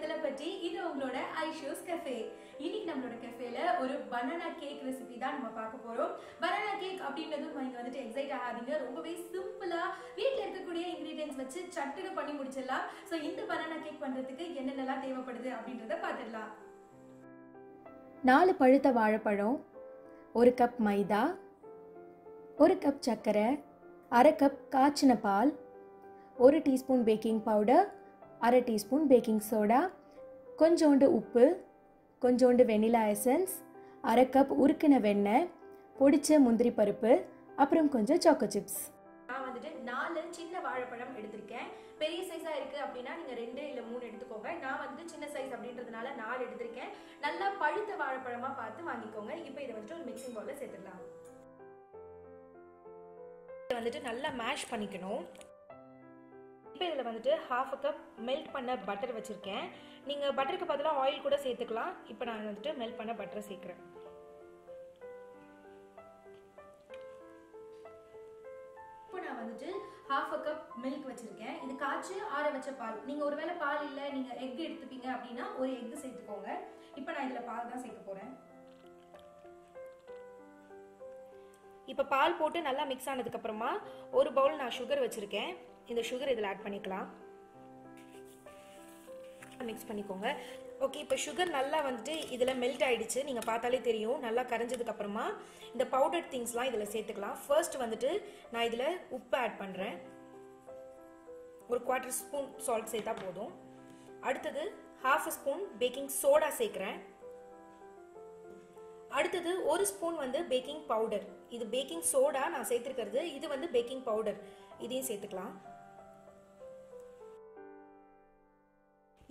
பற்றி இது உங்களோட ஐ ஐஷோஸ் கஃபே இன்னைக்கு நம்மளோட கஃபேல ஒரு பனானா கேக் ரெசிபி தான் நம்ம பார்க்க போறோம். பனானா கேக் அப்படின்றதும் நீங்க வந்துட்டு எக்ஸைட் ஆகாதீங்க. ரொம்பவே சிம்பிளா வீட்டில் இருக்கக்கூடிய இன்கிரீடியன்ஸ் வச்சு சட்டுன்னு பண்ணி முடிச்சிடலாம். ஸோ இந்த பனானா கேக் பண்றதுக்கு என்னென்னலாம் தேவைப்படுது அப்படின்றத பார்த்துடலாம். நாலு பழுத்த வாழைப்பழம் ஒரு கப் மைதா ஒரு கப் சர்க்கரை அரை கப் காய்ச்சின பால் ஒரு டீஸ்பூன் பேக்கிங் பவுடர் அரை டீஸ்பூன் பேக்கிங் சோடா கொஞ்சோண்டு உப்பு கொஞ்சோண்டு வெனிலா எசன்ஸ் அரை கப் உருக்கின வெண்ணெய் பொடிச்ச முந்திரி பருப்பு அப்புறம் கொஞ்சம் சாக்கோ சிப்ஸ் நான் வந்துட்டு நாலு சின்ன வாழைப்பழம் எடுத்திருக்கேன். பெரிய சைஸாக இருக்குது அப்படின்னா நீங்கள் ரெண்டு இல்லை மூணு எடுத்துக்கோங்க. நான் வந்து சின்ன சைஸ் அப்படின்றதுனால நாலு எடுத்திருக்கேன். நல்லா பழுத்த வாழைப்பழமாக பார்த்து வாங்கிக்கோங்க. இப்போ இதை வந்துட்டு ஒரு மிக்சிங் பவுலில் சேர்த்துடலாம். இதை வந்துட்டு நல்லா மேஷ் பண்ணிக்கணும். இப்போ இதில் வந்துட்டு ஹாஃப் அ கப் மெல்ட் பண்ண பட்டர் வச்சுருக்கேன். நீங்கள் பட்டருக்கு பதிலாக ஆயில் கூட சேர்த்துக்கலாம். இப்போ நான் வந்துட்டு மெல்ட் பண்ண பட்டரை சேர்க்குறேன். இப்போ நான் வந்துட்டு ஹாஃப் அ கப் மில்க் வச்சிருக்கேன். இது காய்ச்சி ஆற வச்ச பால். நீங்கள் ஒருவேளை பால் இல்லை நீங்கள் எக் எடுத்துப்பீங்க அப்படின்னா ஒரு எக் சேர்த்துக்கோங்க. இப்போ நான் இதில் பால் தான் சேர்க்க போகிறேன் இப்போ பால் போட்டு நல்லா மிக்ஸ் ஆனதுக்கப்புறமா ஒரு பவுல் நான் சுகர் வச்சுருக்கேன். இந்த சுகர் இதில் ஆட் பண்ணிக்கலாம். மிக்ஸ் பண்ணிக்கோங்க. ஓகே இப்போ சுகர் நல்லா வந்துட்டு இதில் மெல்ட் ஆகிடுச்சு நீங்கள் பார்த்தாலே தெரியும். நல்லா கரைஞ்சதுக்கப்புறமா இந்த பவுடர் திங்ஸ்லாம் இதில் சேர்த்துக்கலாம். ஃபர்ஸ்ட் வந்துட்டு நான் இதில் உப்பு ஆட் பண்ணுறேன் ஒரு குவார்ட்டர் ஸ்பூன் சால்ட் சேர்த்தா போதும். அடுத்தது ஹாஃப் ஸ்பூன் பேக்கிங் சோடா சேர்க்குறேன். அடுத்தது ஒரு ஸ்பூன் வந்து பேக்கிங் பவுடர் இது பேக்கிங் சோடா நான் சேர்த்துருக்கிறது. இது வந்து பேக்கிங் பவுடர் இதையும் சேர்த்துக்கலாம்.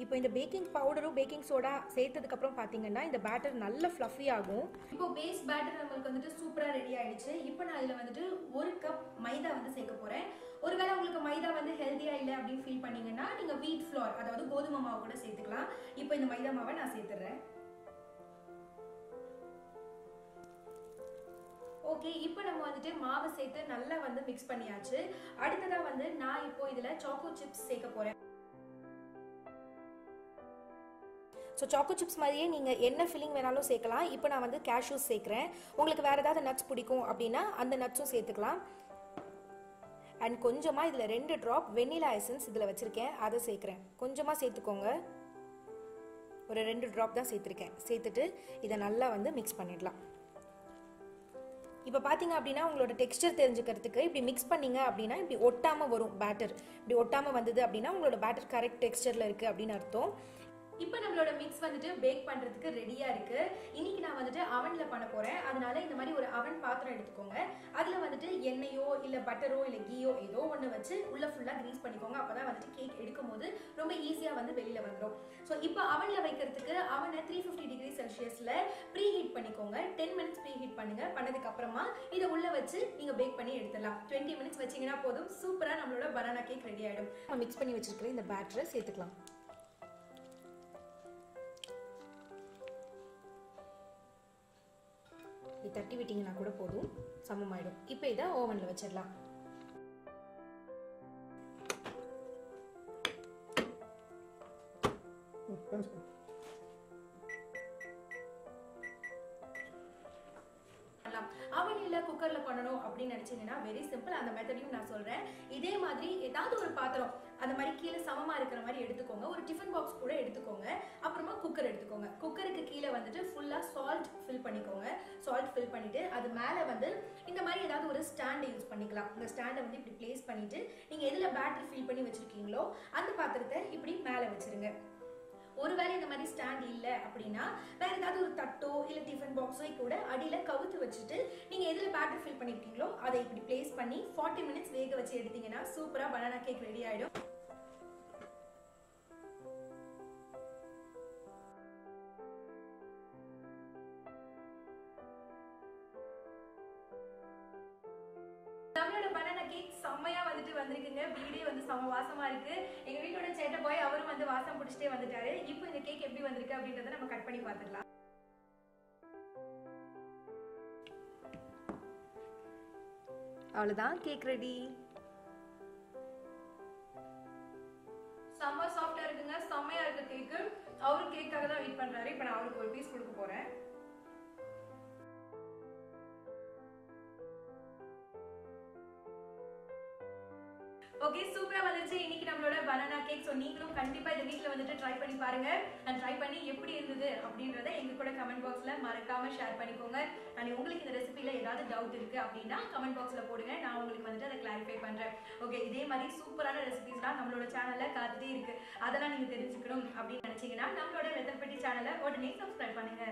இப்போ இந்த பேக்கிங் பவுடரும் பேக்கிங் சோடா சேர்த்ததுக்கு அப்புறம் பாத்தீங்கன்னா இந்த பேட்டர் நல்ல ஃப்ளஃபி ஆகும். இப்போ பேஸ் பேட்டர் நம்மளுக்கு வந்துட்டு சூப்பரா ரெடி ஆயிடுச்சு. இப்போ நான் இதுல வந்துட்டு ஒரு கப் மைதா வந்து சேர்க்க போறேன். ஒருவேளை உங்களுக்கு மைதா வந்து ஹெல்த்தியா இல்லை அப்படின்னு ஃபீல் பண்ணீங்கன்னா நீங்க வீட் ஃப்ளோர் அதாவது கோதுமை மாவு கூட சேர்த்துக்கலாம். இப்போ இந்த மைதா மாவை நான் சேர்த்துறேன். ஓகே இப்போ நம்ம வந்துட்டு மாவு சேர்த்து நல்லா வந்து மிக்ஸ் பண்ணியாச்சு. அடுத்ததாக வந்து நான் இப்போ இதில் சாக்கோ சிப்ஸ் சேர்க்க போகிறேன் ஸோ சாக்கோ சிப்ஸ் மாதிரியே நீங்கள் என்ன ஃபில்லிங் வேணாலும் சேர்க்கலாம். இப்போ நான் வந்து கேஷ்யூஸ் சேர்க்குறேன். உங்களுக்கு வேறு ஏதாவது நட்ஸ் பிடிக்கும் அப்படின்னா அந்த நட்ஸும் சேர்த்துக்கலாம். அண்ட் கொஞ்சமாக இதில் ரெண்டு ட்ராப் வெண்ணிலா எசன்ஸ் இதில் வச்சுருக்கேன். அதை சேர்க்குறேன். கொஞ்சமாக சேர்த்துக்கோங்க. ஒரு ரெண்டு ட்ராப் தான் சேர்த்துருக்கேன். சேர்த்துட்டு இதை நல்லா வந்து மிக்ஸ் பண்ணிடலாம். இப்போ பார்த்தீங்க அப்படின்னா உங்களோட டெக்ஸ்டர் தெரிஞ்சுக்கிறதுக்கு இப்படி மிக்ஸ் பண்ணீங்க அப்படின்னா இப்படி ஒட்டாமல் வரும் பேட்டர் இப்படி ஒட்டாமல் வந்தது அப்படின்னா உங்களோட பேட்டர் கரெக்ட் டெக்ஸ்டரில் இருக்குது அப்படின்னு அர்த்தம். இப்போ நம்மளோட மிக்ஸ் வந்துட்டு பேக் பண்ணுறதுக்கு ரெடியாக இருக்கு. இன்னைக்கு நான் வந்துட்டு அவனில் பண்ண போகிறேன் அதனால இந்த மாதிரி ஒரு அவன் பாத்திரம் எடுத்துக்கோங்க. அதில் வந்துட்டு எண்ணெயோ இல்லை பட்டரோ இல்லை கீயோ ஏதோ ஒன்று வச்சு உள்ளே ஃபுல்லாக க்ரீஸ் பண்ணிக்கோங்க. அப்போ தான் வந்துட்டு கேக் எடுக்கும் போது ரொம்ப ஈஸியாக வந்து வெளியில் வந்துடும் ஸோ இப்போ அவனில் வைக்கிறதுக்கு அவனை த்ரீ ஃபிஃப்டி டிகிரி செல்சியஸில் ப்ரீ ஹீட் பண்ணிக்கோங்க. டென் மினிட்ஸ் ப்ரீ ஹீட் பண்ணுங்க பண்ணதுக்கப்புறமா இதை உள்ளே வச்சு நீங்கள் பேக் பண்ணி எடுத்துடலாம். டுவெண்ட்டி மினிட்ஸ் வச்சிங்கன்னா போதும். சூப்பராக நம்மளோட பனானா கேக் ரெடி ஆகிடும் நம்ம மிக்ஸ் பண்ணி வச்சிருக்கிற இந்த பேட்டரை சேர்த்துக்கலாம். இது தட்டி விட்டிங்கன்னா கூட போதும். சமமாயிடும். இப்போ இதை ஓவனில் வச்சிடலாம். அவனில் குக்கரில் பண்ணணும் அப்படின்னு நினச்சிங்கன்னா வெரி சிம்பிள் அந்த மெத்தடையும் நான் சொல்கிறேன் இதே மாதிரி ஏதாவது ஒரு பாத்திரம் அந்த மாதிரி கீழே சமமாக இருக்கிற மாதிரி எடுத்துக்கோங்க. ஒரு டிஃபன் பாக்ஸ் கூட எடுத்துக்கோங்க. அப்புறமா குக்கர் எடுத்துக்கோங்க. குக்கருக்கு கீழே வந்துட்டு ஃபுல்லாக சால்ட் ஃபில் பண்ணி பாட் ஃபில் பண்ணிவிட்டு அது மேலே வந்து இந்த மாதிரி ஏதாவது ஒரு ஸ்டாண்டை யூஸ் பண்ணிக்கலாம். இந்த ஸ்டாண்டை வந்து இப்படி பிளேஸ் பண்ணிவிட்டு நீங்கள் எதில் பேட்டரி ஃபில் பண்ணி வச்சுருக்கீங்களோ அந்த பாத்திரத்தை இப்படி மேலே வச்சுருங்க. ஒருவேளை இந்த மாதிரி ஸ்டாண்ட் இல்லை அப்படின்னா வேற ஏதாவது ஒரு தட்டோ இல்லை டிஃபன் பாக்ஸோ கூட அடியில் கவுத்து வச்சுட்டு நீங்கள் எதில் பேட்டர் ஃபில் பண்ணியிருக்கீங்களோ அதை இப்படி பிளேஸ் பண்ணி ஃபார்ட்டி மினிட்ஸ் வேக வச்சு எடுத்தீங்கன்னா சூப்பராக பனானா கேக் ரெடி ஆகிடும் செம்மையா வந்துட்டு வந்திருக்குங்க. வீடே வந்து செம்ம வாசமா இருக்கு. எங்க வீட்டோட சேட்டை போய் அவரும் வந்து வாசம் பிடிச்சிட்டே வந்துட்டாரு. இப்போ இந்த கேக் எப்படி வந்திருக்கு அப்படின்றத நம்ம கட் பண்ணி பார்த்துடலாம் அவ்வளவுதான் கேக் ரெடி செம்ம சாஃப்டா இருக்குங்க. செம்மையா இருக்கு கேக்கு அவரும் கேக்காக தான் வெயிட் பண்றாரு. ஓகே சூப்பரா வந்துருச்சு இன்னைக்கு நம்மளோட பனானா கேக் ஸோ நீங்களும் கண்டிப்பா இந்த வீட்டில் வந்துட்டு ட்ரை பண்ணி பாருங்க. அண்ட் ட்ரை பண்ணி எப்படி இருந்தது அப்படின்றத எங்க கூட கமெண்ட் பாக்ஸ்ல மறக்காம ஷேர் பண்ணிக்கோங்க. அண்ட் உங்களுக்கு இந்த ரெசிபியில ஏதாவது டவுட் இருக்கு அப்படின்னா கமெண்ட் பாக்ஸ்ல போடுங்க. நான் உங்களுக்கு வந்துட்டு அதை கிளாரிஃபை பண்றேன். ஓகே இதே மாதிரி சூப்பரான ரெசிபிஸ்லாம் நம்மளோட சேனல்ல காத்துட்டே இருக்கு. அதெல்லாம் நீங்க தெரிஞ்சுக்கணும் அப்படின்னு நினைச்சீங்கன்னா நம்மளோட வெத்தல்பட்டி சேனலை உடனே சப்ஸ்கிரைப் பண்ணுங்க.